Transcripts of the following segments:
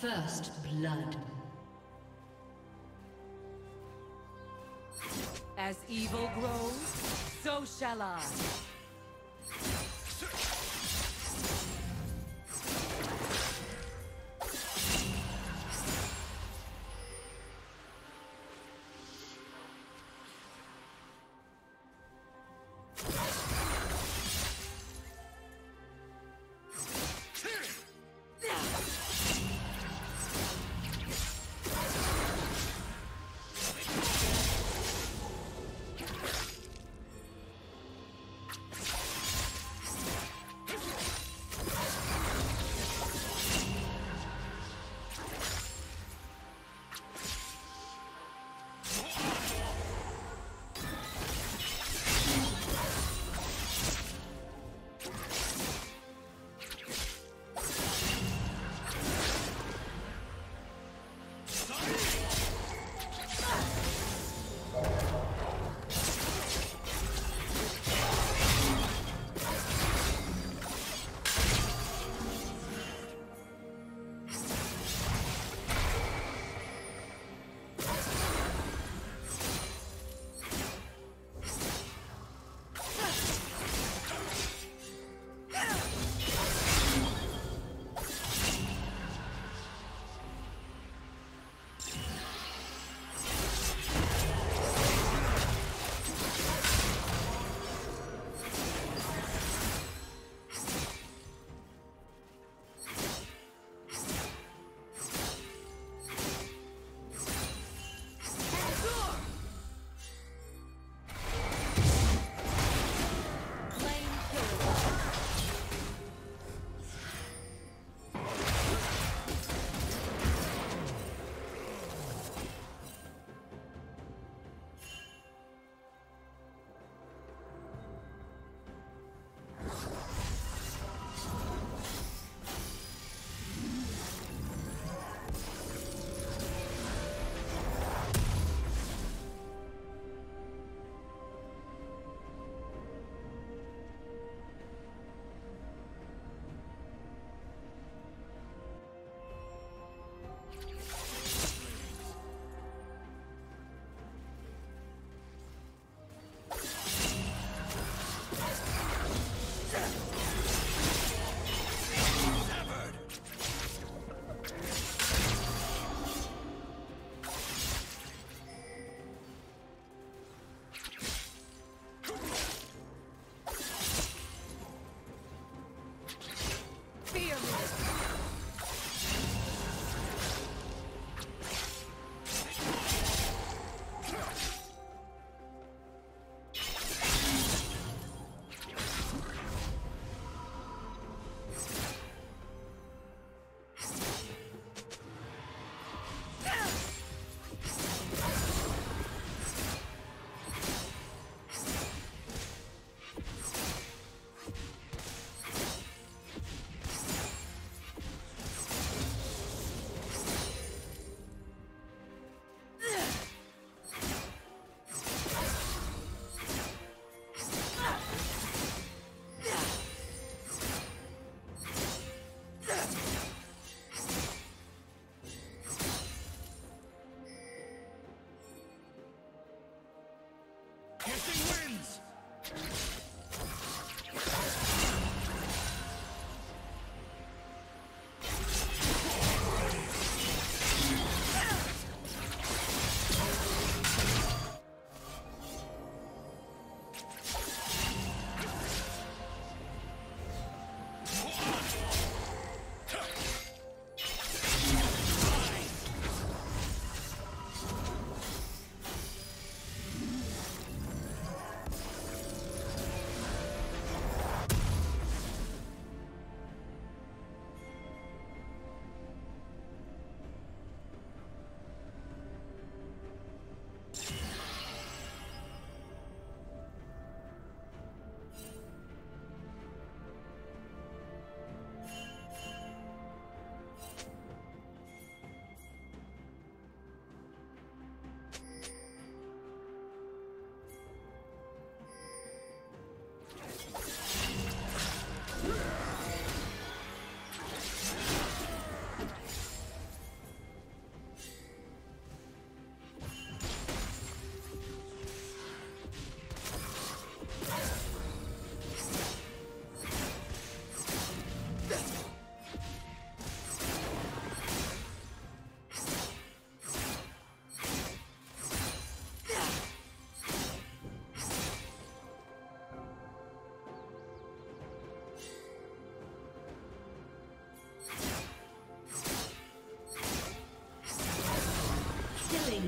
First blood. As evil grows, so shall I.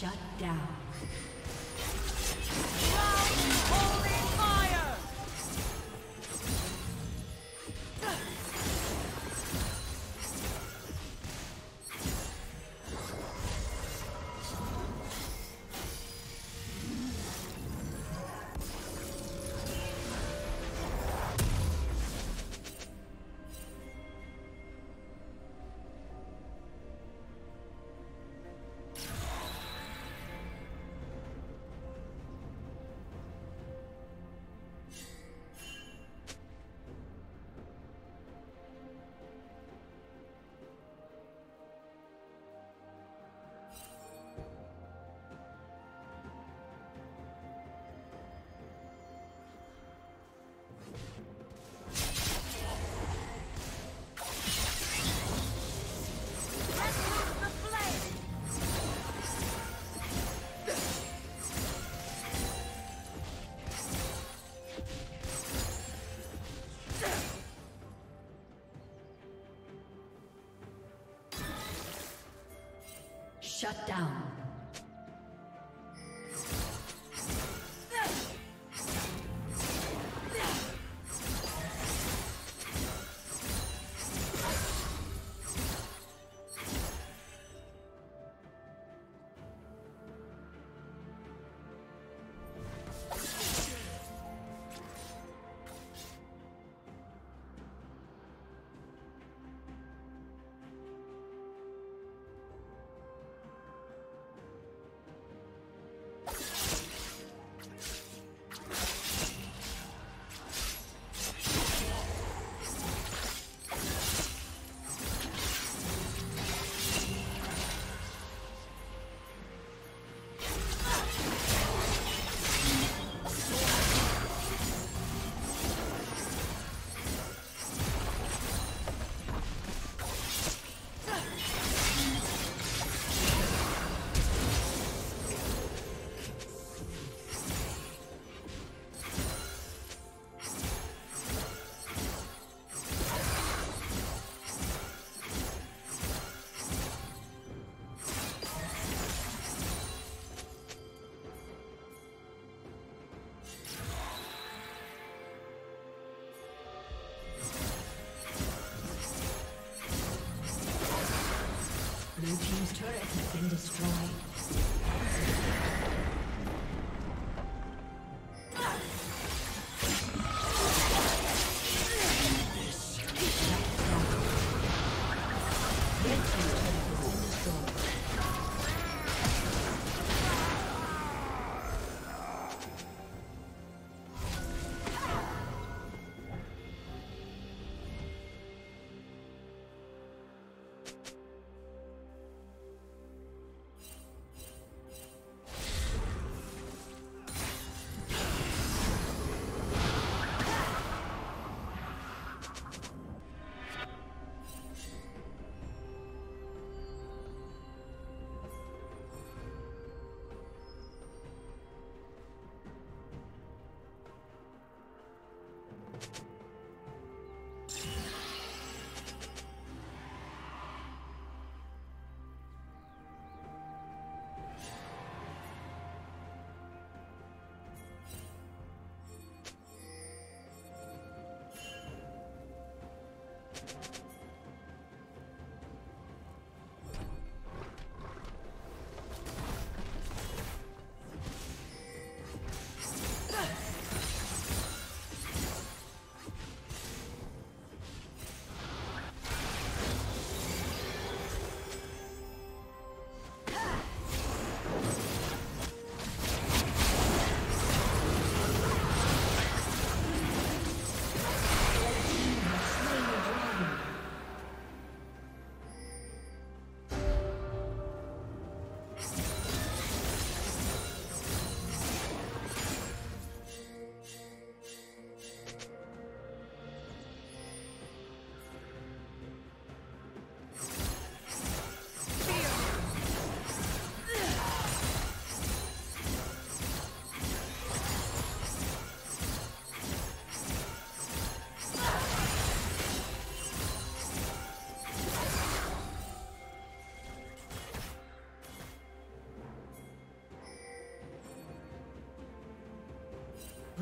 Shut down. Has been destroyed.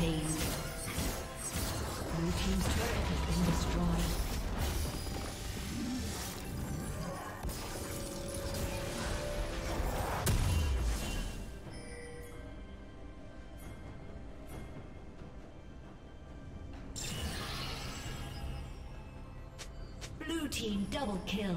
Rampage. Blue Team's turret has been destroyed. Blue Team double kill.